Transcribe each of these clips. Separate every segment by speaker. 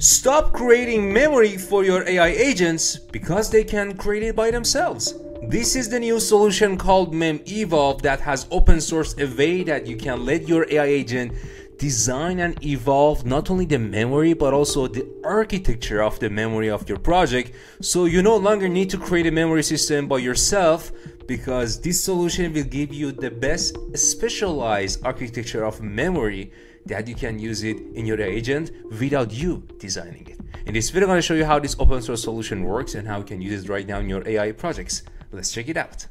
Speaker 1: Stop creating memory for your AI agents because they can create it by themselves. This is the new solution called MemEvolve that has open sourced a way that you can let your AI agent design and evolve not only the memory but also the architecture of the memory of your project so you no longer need to create a memory system by yourself because this solution will give you the best specialized architecture of memory that you can use it in your agent without you designing it. In this video, I'm going to show you how this open source solution works and how you can use it right now in your AI projects. Let's check it out.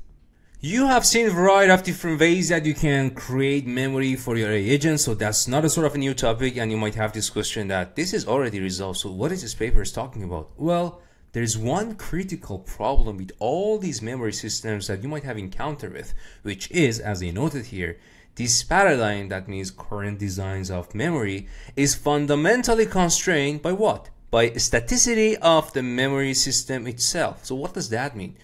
Speaker 1: You have seen a variety of different ways that you can create memory for your agent. So that's not a sort of a new topic. And you might have this question that this is already resolved. So what is this paper is talking about? Well, there's one critical problem with all these memory systems that you might have encountered with, which is, as they noted here, this paradigm, that means current designs of memory, is fundamentally constrained by what? By staticity of the memory system itself. So what does that mean?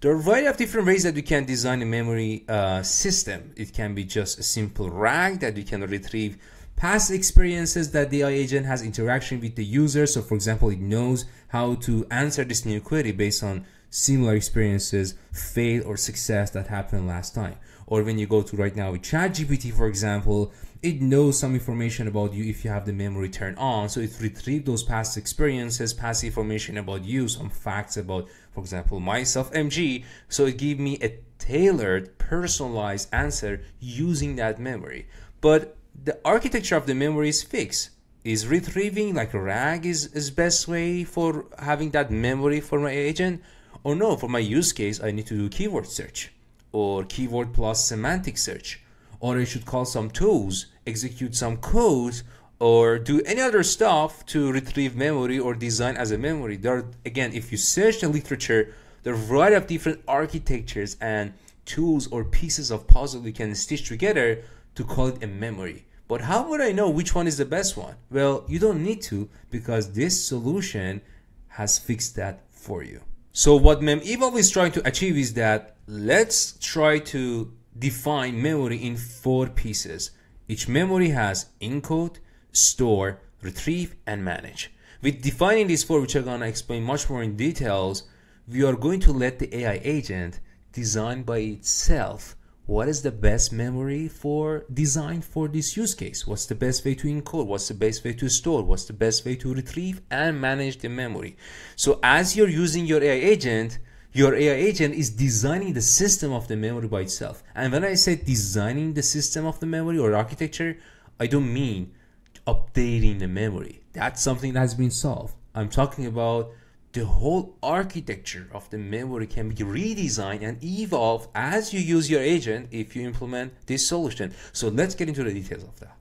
Speaker 1: There are a variety of different ways that you can design a memory uh, system. It can be just a simple RAG that you can retrieve past experiences that the AI agent has interaction with the user. So for example, it knows how to answer this new query based on similar experiences, fail or success that happened last time. Or when you go to right now with ChatGPT, for example, it knows some information about you if you have the memory turned on. So it retrieved those past experiences, past information about you, some facts about, for example, myself, MG. So it gave me a tailored, personalized answer using that memory. But the architecture of the memory is fixed. Is retrieving like a RAG is, is best way for having that memory for my agent? Or no, for my use case, I need to do keyword search or keyword plus semantic search. Or I should call some tools, execute some code, or do any other stuff to retrieve memory or design as a memory. There are, again, if you search the literature, there are a variety of different architectures and tools or pieces of puzzle you can stitch together to call it a memory. But how would I know which one is the best one? Well, you don't need to because this solution has fixed that for you. So what MemEvolve is trying to achieve is that let's try to define memory in four pieces. Each memory has encode, store, retrieve, and manage. With defining these four, which I'm gonna explain much more in details, we are going to let the AI agent design by itself what is the best memory for design for this use case? What's the best way to encode? What's the best way to store? What's the best way to retrieve and manage the memory? So as you're using your ai agent your ai agent is designing the system of the memory by itself. And when i say designing the system of the memory or architecture i don't mean updating the memory. That's something that has been solved. I'm talking about the whole architecture of the memory can be redesigned and evolved as you use your agent if you implement this solution. So let's get into the details of that.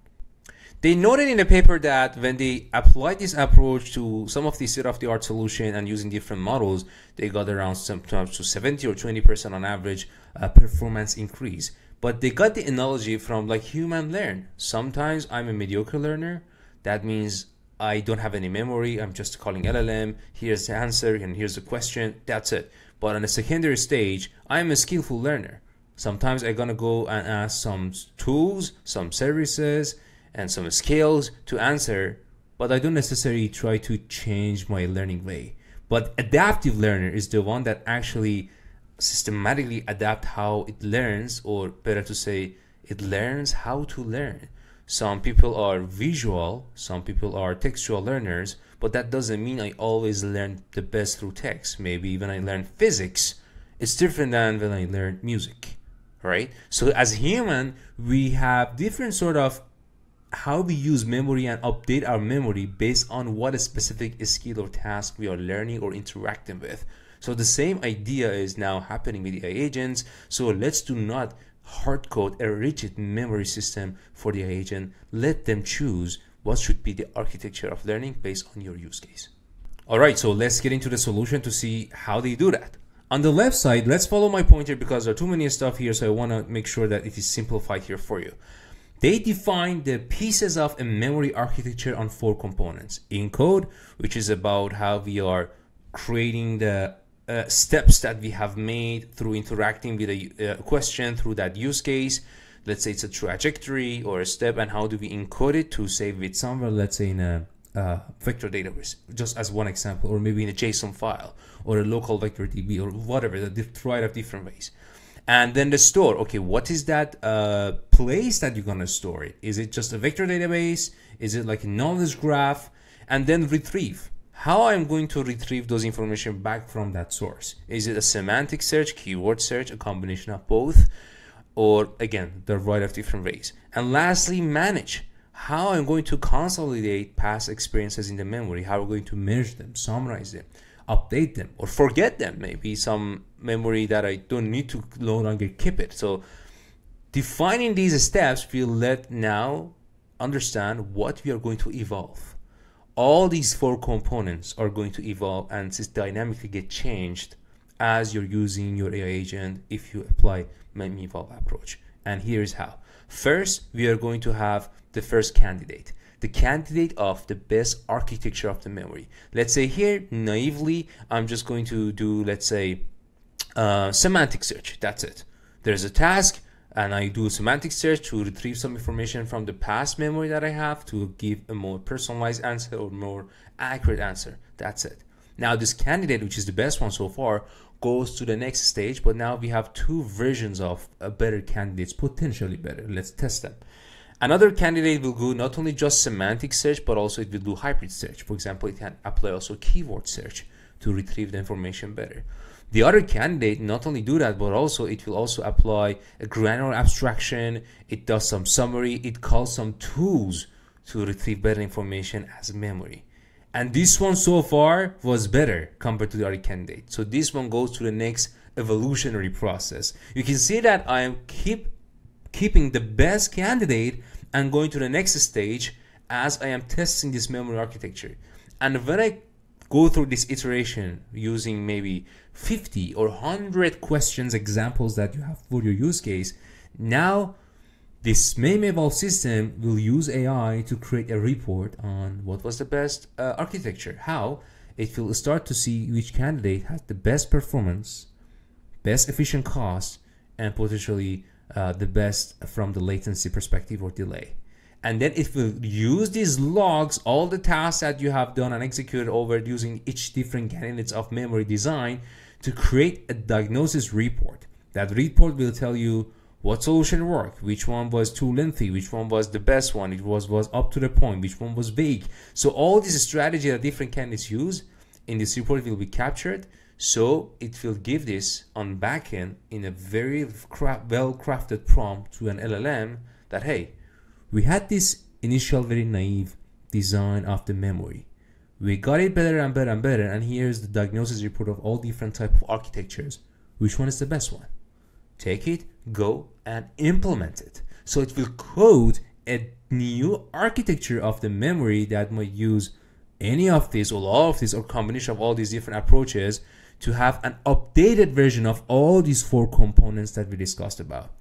Speaker 1: They noted in the paper that when they applied this approach to some of the state-of-the-art solution and using different models, they got around sometimes to 70 or 20% on average uh, performance increase. But they got the analogy from like human learn. Sometimes I'm a mediocre learner. That means I don't have any memory. I'm just calling LLM. Here's the answer and here's the question. That's it. But on a secondary stage, I'm a skillful learner. Sometimes I'm gonna go and ask some tools, some services, and some skills to answer, but I don't necessarily try to change my learning way. But adaptive learner is the one that actually systematically adapt how it learns, or better to say, it learns how to learn. Some people are visual, some people are textual learners, but that doesn't mean I always learn the best through text. Maybe when I learn physics, it's different than when I learn music, right? So as human, we have different sort of how we use memory and update our memory based on what a specific skill or task we are learning or interacting with. So the same idea is now happening with AI agents. So let's do not hard code a rigid memory system for the agent, let them choose what should be the architecture of learning based on your use case. All right, so let's get into the solution to see how they do that. On the left side, let's follow my pointer because there are too many stuff here, so I want to make sure that it is simplified here for you. They define the pieces of a memory architecture on four components. Encode, which is about how we are creating the uh, steps that we have made through interacting with a uh, question through that use case. Let's say it's a trajectory or a step, and how do we encode it to save it somewhere, let's say in a uh, vector database, just as one example, or maybe in a JSON file or a local vector DB or whatever, the variety of different ways. And then the store, okay, what is that uh, place that you're gonna store it? Is it just a vector database? Is it like a knowledge graph? And then retrieve. How I'm going to retrieve those information back from that source? Is it a semantic search, keyword search, a combination of both? Or again, the variety of different ways. And lastly, manage how I'm going to consolidate past experiences in the memory, how we're going to merge them, summarize them, update them, or forget them. Maybe some memory that I don't need to no longer keep it. So defining these steps will let now understand what we are going to evolve. All these four components are going to evolve and dynamically get changed as you're using your AI agent if you apply MEM-evolve approach. And here's how. First, we are going to have the first candidate the candidate of the best architecture of the memory. Let's say here, naively, I'm just going to do, let's say, uh, semantic search. That's it. There's a task, and I do a semantic search to retrieve some information from the past memory that I have to give a more personalized answer or more accurate answer. That's it. Now, this candidate, which is the best one so far, goes to the next stage, but now we have two versions of better candidates, potentially better. Let's test them. Another candidate will do not only just semantic search, but also it will do hybrid search. For example, it can apply also keyword search to retrieve the information better. The other candidate not only do that, but also it will also apply a granular abstraction. It does some summary. It calls some tools to retrieve better information as memory. And this one so far was better compared to the other candidate. So this one goes to the next evolutionary process. You can see that I am keep keeping the best candidate and going to the next stage as I am testing this memory architecture. And when I go through this iteration using maybe 50 or 100 questions examples that you have for your use case, now this MEM-evolve system will use AI to create a report on what was the best uh, architecture, how it will start to see which candidate has the best performance, best efficient cost, and potentially uh, the best from the latency perspective or delay. And then it will use these logs, all the tasks that you have done and executed over using each different candidates of memory design to create a diagnosis report. That report will tell you what solution worked, which one was too lengthy, which one was the best one, it was, was up to the point, which one was vague. So all these strategy that different candidates use in this report will be captured so it will give this on backend in a very well crafted prompt to an LLM that, hey, we had this initial very naive design of the memory. We got it better and better and better. And here's the diagnosis report of all different type of architectures. Which one is the best one? Take it, go and implement it. So it will code a new architecture of the memory that might use any of these or all of these or combination of all these different approaches to have an updated version of all these four components that we discussed about.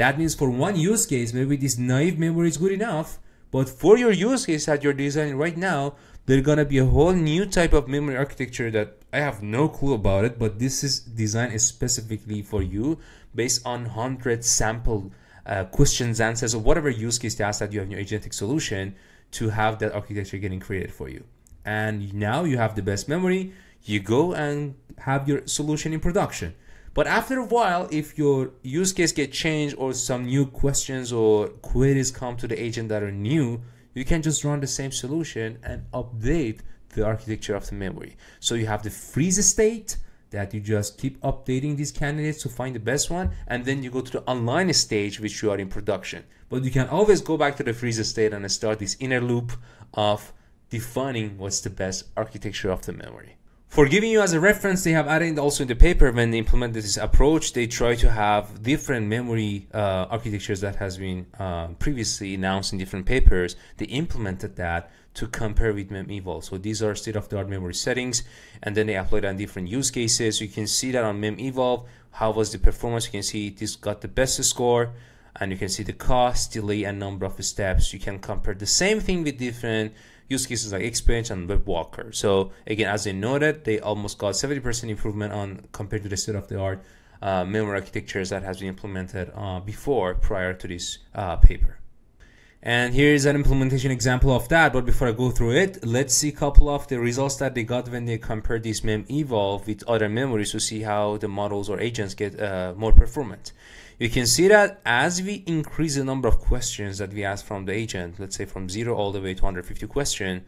Speaker 1: That means for one use case, maybe this naive memory is good enough, but for your use case that you're designing right now, there's gonna be a whole new type of memory architecture that I have no clue about it, but this is designed specifically for you based on 100 sample uh, questions, answers, or whatever use case task that you have in your agentic solution to have that architecture getting created for you. And now you have the best memory, you go and have your solution in production. But after a while, if your use case get changed or some new questions or queries come to the agent that are new, you can just run the same solution and update the architecture of the memory. So you have the freeze state that you just keep updating these candidates to find the best one, and then you go to the online stage which you are in production. But you can always go back to the freeze state and start this inner loop of defining what's the best architecture of the memory. For giving you as a reference, they have added also in the paper when they implemented this approach, they try to have different memory uh, architectures that has been uh, previously announced in different papers. They implemented that to compare with MEM-evolve. So these are state-of-the-art memory settings, and then they applied on different use cases. You can see that on MEM-evolve, how was the performance. You can see this got the best score, and you can see the cost, delay, and number of steps. You can compare the same thing with different use cases like Xbench and WebWalker. So again, as they noted, they almost got 70% improvement on compared to the state-of-the-art uh, memory architectures that has been implemented uh, before prior to this uh, paper. And here's an implementation example of that. But before I go through it, let's see a couple of the results that they got when they compared this mem evolve with other memories to see how the models or agents get uh, more performant. You can see that as we increase the number of questions that we ask from the agent, let's say from zero all the way to 150 question,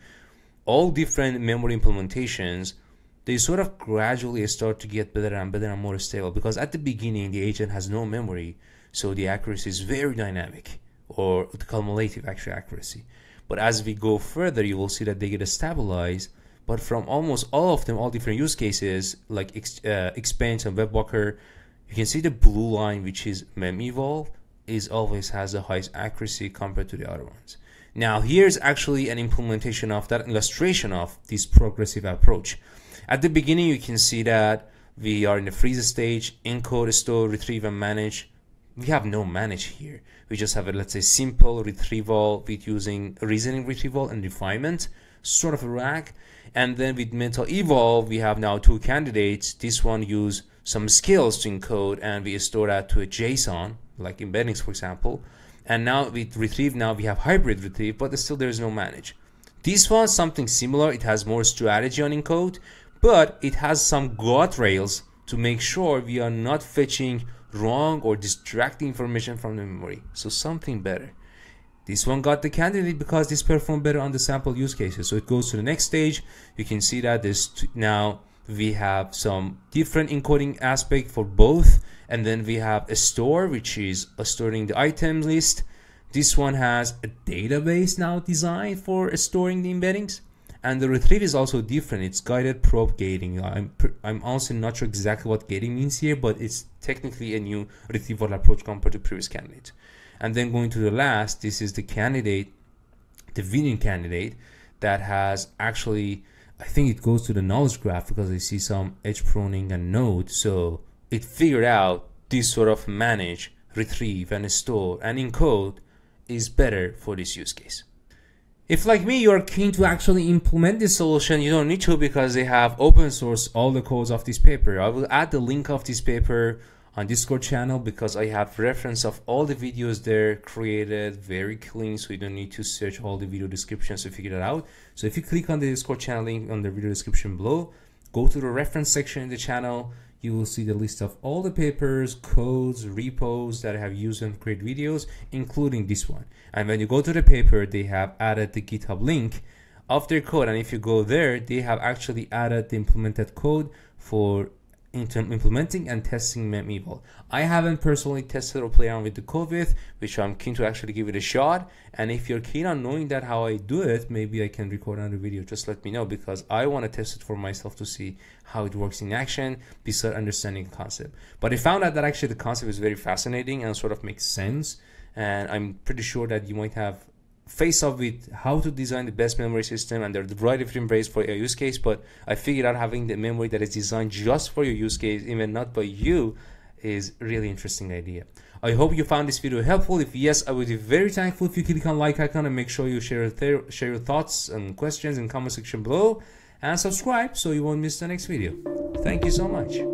Speaker 1: all different memory implementations, they sort of gradually start to get better and better and more stable because at the beginning the agent has no memory, so the accuracy is very dynamic or the cumulative actual accuracy. But as we go further, you will see that they get stabilized. But from almost all of them, all different use cases like ex uh, Xbench and WebWalker, you can see the blue line, which is MEMEvolve, is always has the highest accuracy compared to the other ones. Now, here's actually an implementation of that illustration of this progressive approach. At the beginning, you can see that we are in the freeze stage, encode, store, retrieve, and manage we have no manage here. We just have a, let's say, simple retrieval with using reasoning retrieval and refinement, sort of a RAG. And then with MemEvolve, we have now two candidates. This one use some skills to encode and we store that to a JSON, like embeddings, for example. And now we retrieve, now we have hybrid retrieve, but still there's no manage. This one, something similar. It has more strategy on encode, but it has some guardrails to make sure we are not fetching wrong or distracting information from the memory. So something better. This one got the candidate because this performed better on the sample use cases. So it goes to the next stage. You can see that this now we have some different encoding aspect for both. And then we have a store, which is storing the item list. This one has a database now designed for storing the embeddings and the retrieve is also different it's guided probe gating i'm i'm also not sure exactly what gating means here but it's technically a new retrieval approach compared to previous candidate and then going to the last this is the candidate the winning candidate that has actually i think it goes to the knowledge graph because i see some edge pruning and node so it figured out this sort of manage retrieve and store and encode is better for this use case if like me, you're keen to actually implement this solution, you don't need to because they have open source all the codes of this paper. I will add the link of this paper on Discord channel because I have reference of all the videos there created very clean so you don't need to search all the video descriptions to figure that out. So if you click on the Discord channel link on the video description below, go to the reference section in the channel, you will see the list of all the papers, codes, repos that I have used and create videos, including this one. And when you go to the paper, they have added the GitHub link of their code. And if you go there, they have actually added the implemented code for implementing and testing MEMEvolve. I haven't personally tested or played around with the with, which I'm keen to actually give it a shot. And if you're keen on knowing that how I do it, maybe I can record another video. Just let me know because I want to test it for myself to see how it works in action besides understanding the concept. But I found out that actually the concept is very fascinating and sort of makes sense. And I'm pretty sure that you might have face off with how to design the best memory system and there are a variety of different ways for your use case but i figured out having the memory that is designed just for your use case even not by you is really interesting idea. I hope you found this video helpful. If yes i would be very thankful if you click on like icon and make sure you share share your thoughts and questions in comment section below. And subscribe so you won't miss the next video. Thank you so much